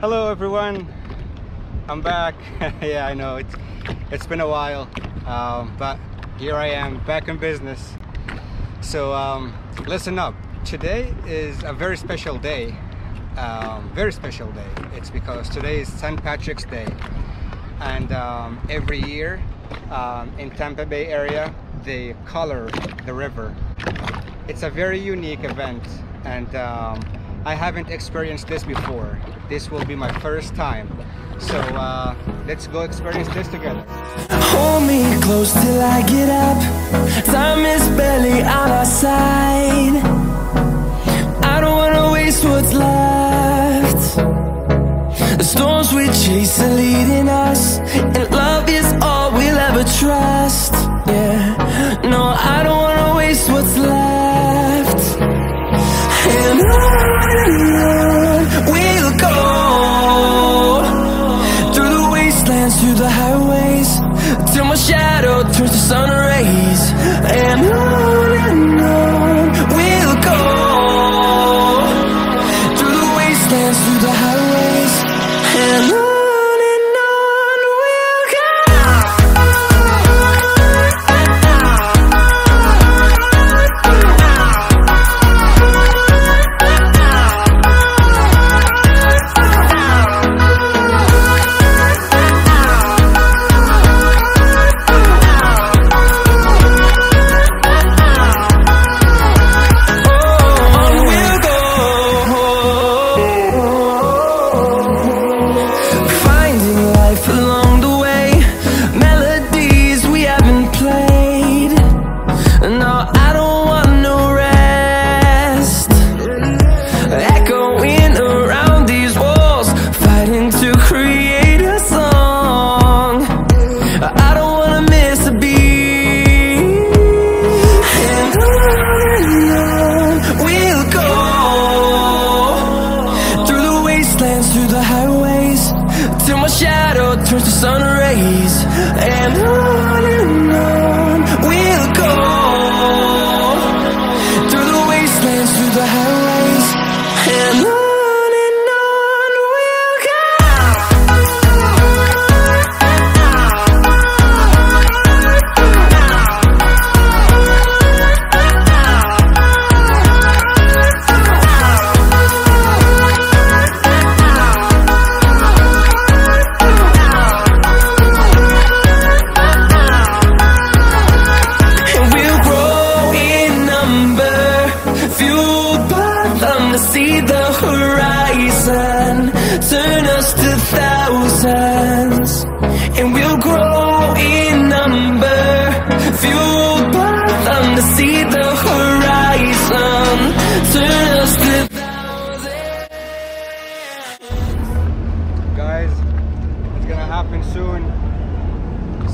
Hello everyone, I'm back. yeah, I know it's it's been a while, um, but here I am back in business. So um, listen up. Today is a very special day. Um, very special day. It's because today is St. Patrick's Day, and um, every year um, in Tampa Bay area they color the river. It's a very unique event, and um, I haven't experienced this before. This will be my first time. So uh, let's go experience this together. Hold me close till I get up. Time is barely on our side. I don't wanna waste what's left. The storms we chase are leading us, and love is all we'll ever trust. Yeah, no, I don't wanna waste what's left. We'll go through the wastelands, through the highways Till my shadow turns to sun rays. And the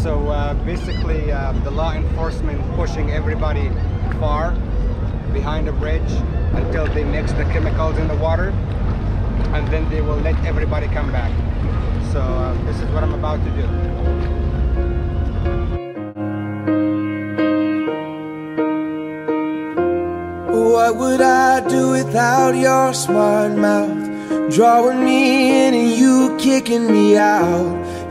so uh, basically uh, the law enforcement pushing everybody far behind the bridge until they mix the chemicals in the water and then they will let everybody come back so uh, this is what I'm about to do What would I do without your smart mouth? Drawing me in and you kicking me out.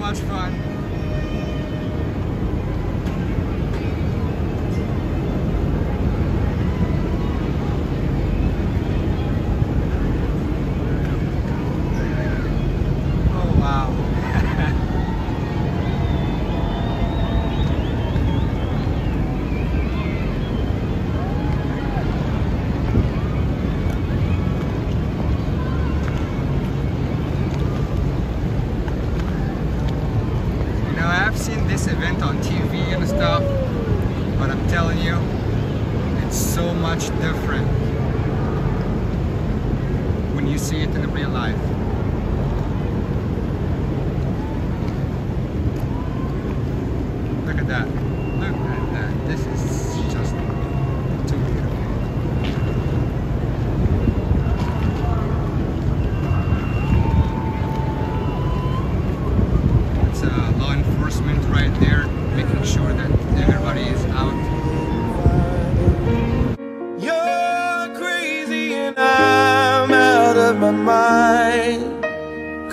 Much fun telling you, it's so much different when you see it in real life.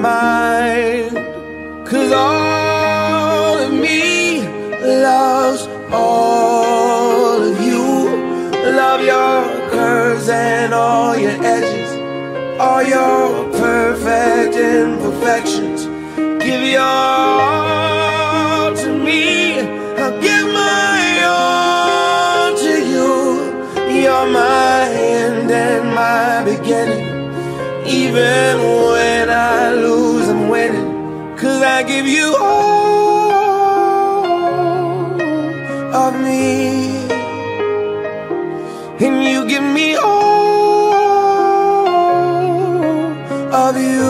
Mind. Cause all of me loves all of you. Love your curves and all your edges, all your perfect imperfections. Give your you all of me. And you give me all of you.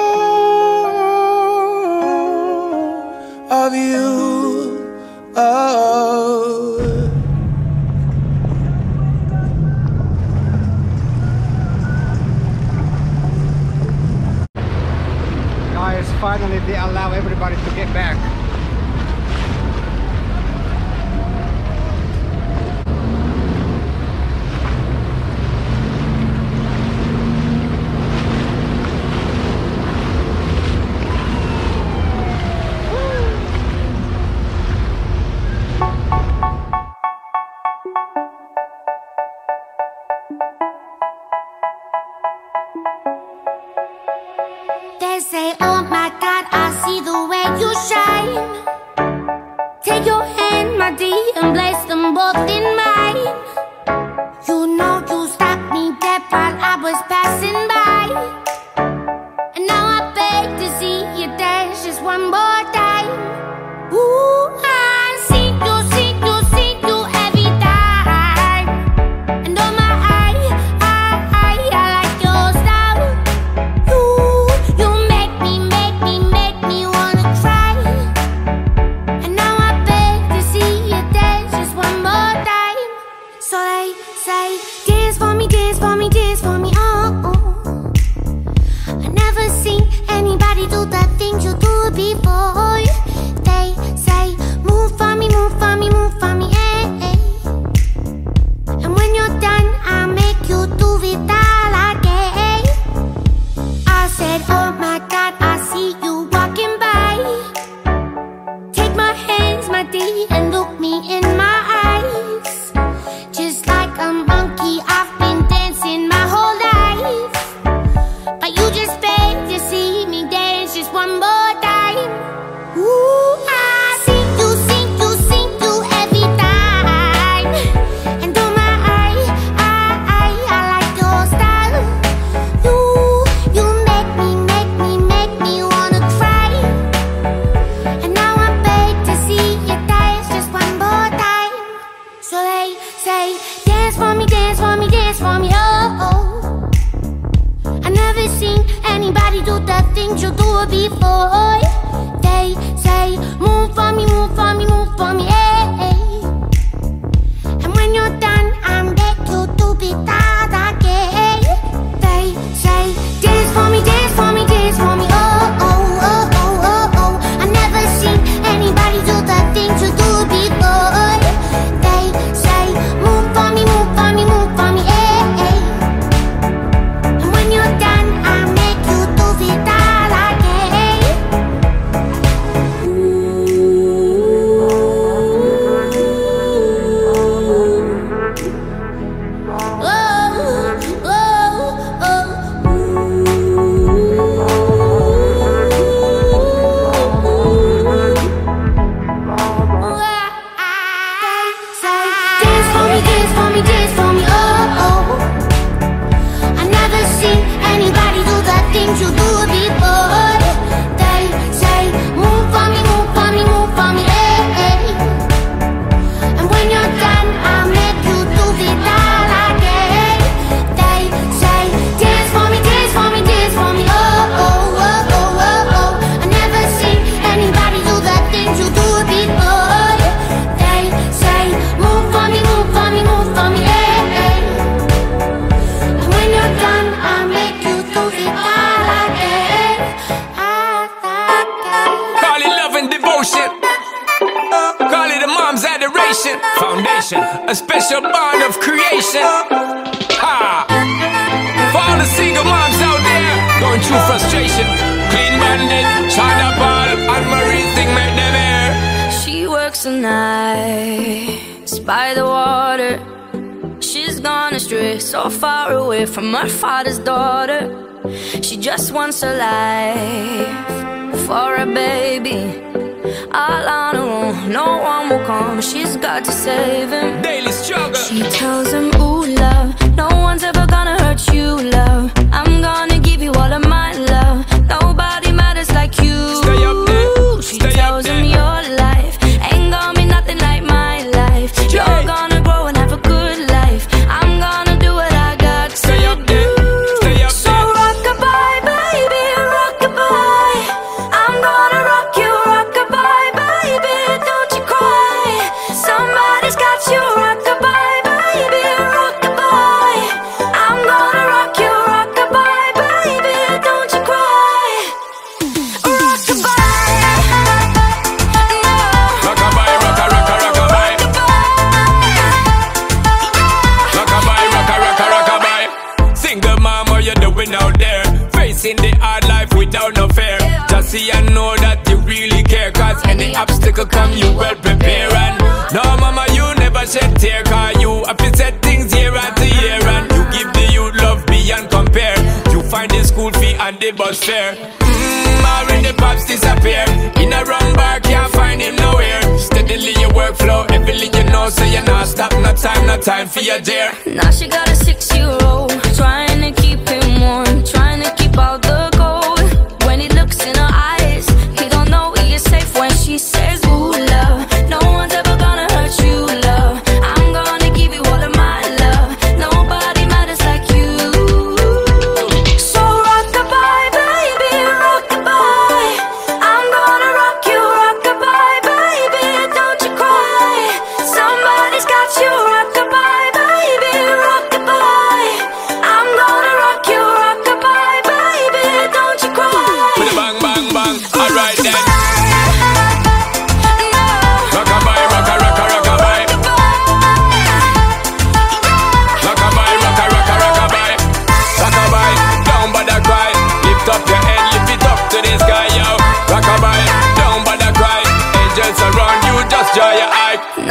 true frustration. Clean bandit, China ball, Anne-Marie thing made them air. She works the night by the water. She's gone astray, so far away from her father's daughter. She just wants a life for a baby. All on her own, no one will come. She's got to save him. Daily struggle. She tells him, Ooh, love, no one's ever gonna hurt you. come, you well prepare and No mama, you never said tear Cause you have said things year after year And you give the youth love beyond compare. You find the school fee and the bus fare. Mmm, already pops disappear In a wrong bar, can't find him nowhere. Steadily your workflow, everything you know Say so you're not stop, no time, no time for your dear. Now she got a six-year-old.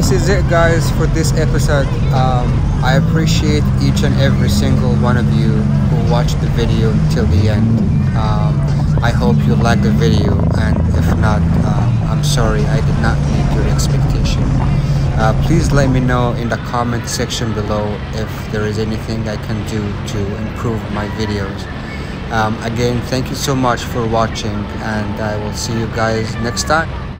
this is it guys for this episode. Um, I appreciate each and every single one of you who watched the video till the end. Um, I hope you liked the video and if not, um, I'm sorry I did not meet your expectation. Uh, please let me know in the comment section below if there is anything I can do to improve my videos. Um, again, thank you so much for watching and I will see you guys next time.